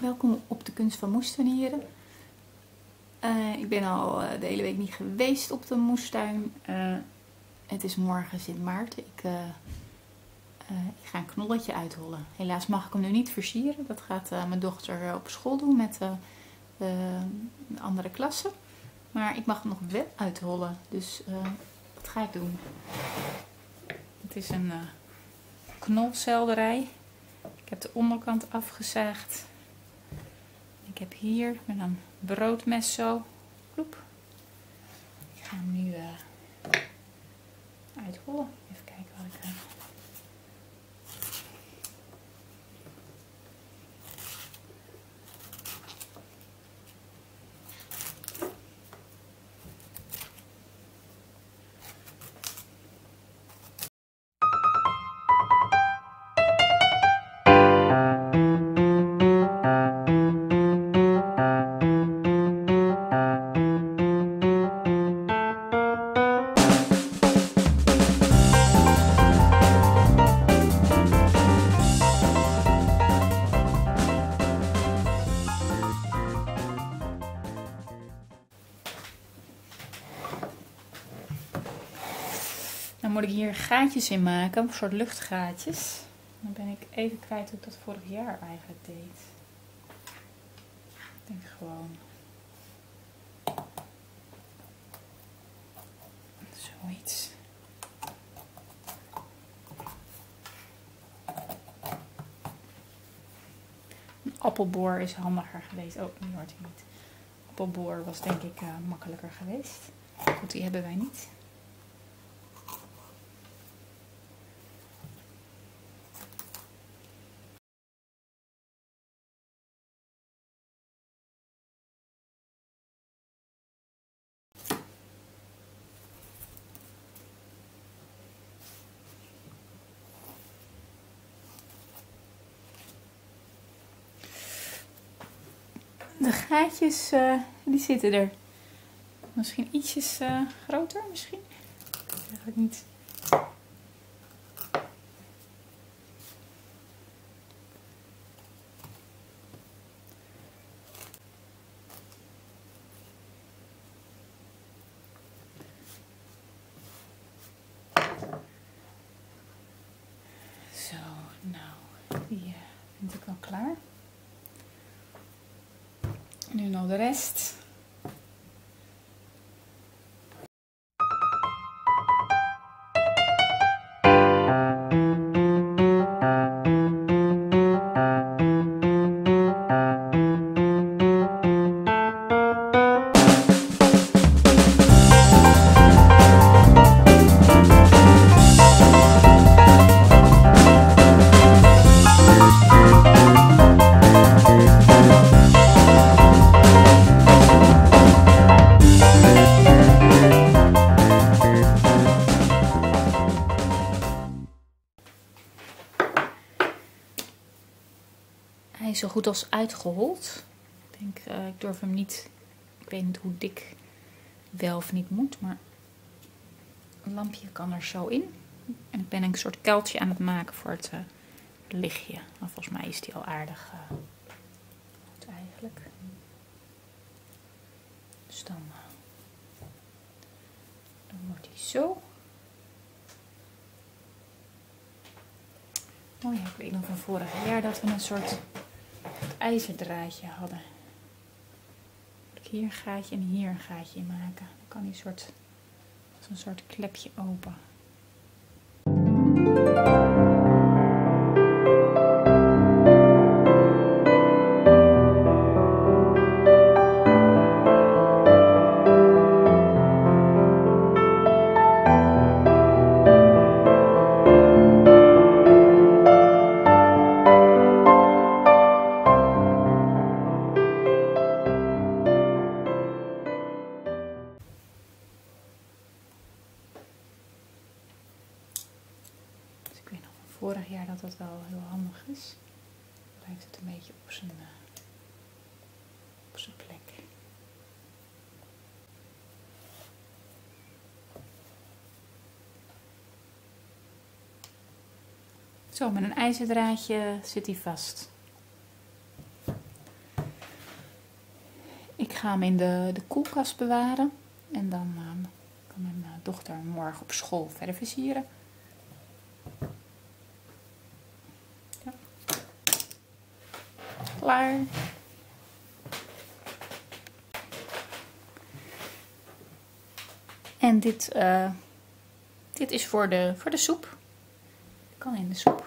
Welkom op de kunst van moestuinieren. Uh, ik ben al uh, de hele week niet geweest op de moestuin. Uh, het is morgen Sint Maarten. Ik, ik, ga een knolletje uithollen. Helaas mag ik hem nu niet versieren. Dat gaat mijn dochter op school doen met de andere klassen. Maar ik mag hem nog wel uithollen. Dus dat ga ik doen. Het is een knolselderij. Ik heb de onderkant afgezaagd. Ik heb hier met een broodmes zo. Kloep. Ik ga hem nu uh, uitrollen. Even kijken wat ik... Uh, Dan moet ik hier gaatjes in maken, een soort luchtgaatjes. Dan ben ik even kwijt hoe ik dat vorig jaar eigenlijk deed. Ik denk gewoon. Zoiets. Een appelboor is handiger geweest. Oh, nu hoort hij niet. Appelboor was denk ik uh, makkelijker geweest. Goed, die hebben wij niet. De gaatjes uh, die zitten er. Misschien ietsjes uh, groter, misschien. Eigenlijk niet. Zo, nou, die uh, vind ik wel klaar. Nu nog de rest. Hij is zo goed als uitgehold. Ik denk, uh, ik durf hem niet. Ik weet niet hoe dik wel of niet moet, maar een lampje kan er zo in. En ik ben een soort kuiltje aan het maken voor het uh, lichtje. Maar volgens mij is die al aardig uh, goed eigenlijk. Dus dan, dan wordt hij zo. Oh ja, ik weet nog van vorig jaar dat we een soort ijzerdraadje hadden. Hier een gaatje en hier een gaatje in maken. Dan kan die soort, een soort klepje open. Vorig jaar dat dat wel heel handig is. Lijkt het een beetje op zijn, uh, op zijn plek. Zo, met een ijzerdraadje zit hij vast. ga hem in de, de koelkast bewaren. En dan ehm, kan mijn eh, dochter morgen op school verder versieren. Klaar. En dit, uh, dit is voor de, voor de soep. Kan in de soep.